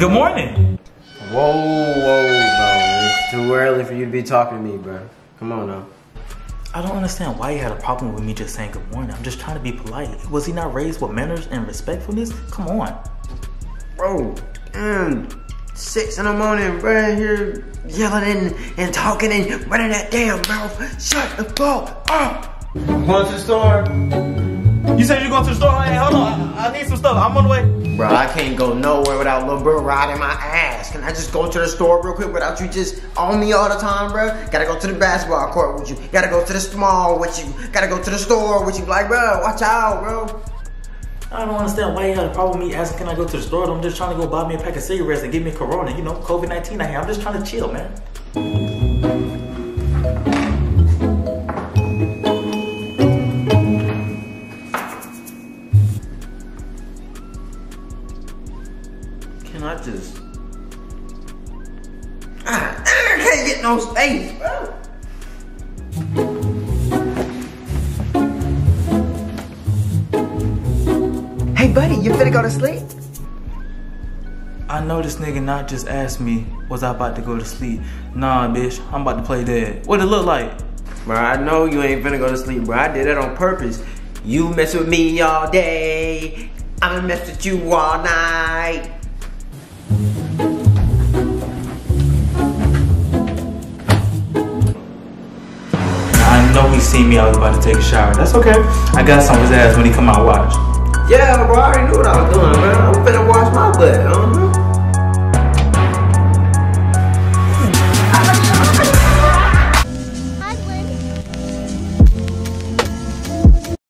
Good morning. Whoa, whoa, bro. It's too early for you to be talking to me, bro. Come on now. I don't understand why you had a problem with me just saying good morning. I'm just trying to be polite. Was he not raised with manners and respectfulness? Come on. Bro, damn. Six in the morning, bro. Here yelling and, and talking and running that damn mouth. Shut the fuck up. Going to the store? You said you're going to the store? Hey, hold on. I, I need some stuff. I'm on the way. Bro, I can't go nowhere without little bro riding my ass. Can I just go to the store real quick without you just on me all the time, bro? Gotta go to the basketball court with you. Gotta go to the mall with you. Gotta go to the store with you. Like, bro, watch out, bro. I don't understand why you had a problem with me asking, can I go to the store? I'm just trying to go buy me a pack of cigarettes and give me Corona. You know, COVID-19 out here. I'm just trying to chill, man. Can I just... Ah, I can't get no space, bro. Hey, buddy, you finna go to sleep? I know this nigga not just asked me, was I about to go to sleep? Nah, bitch, I'm about to play dead. What it look like? Bro, I know you ain't finna go to sleep, bro. I did that on purpose. You mess with me all day. I'ma mess with you all night. I know he seen me, I was about to take a shower. That's okay. I got some of his ass when he come out watch. Yeah, bro, I already knew what I was doing, man. I'm finna wash my butt. Don't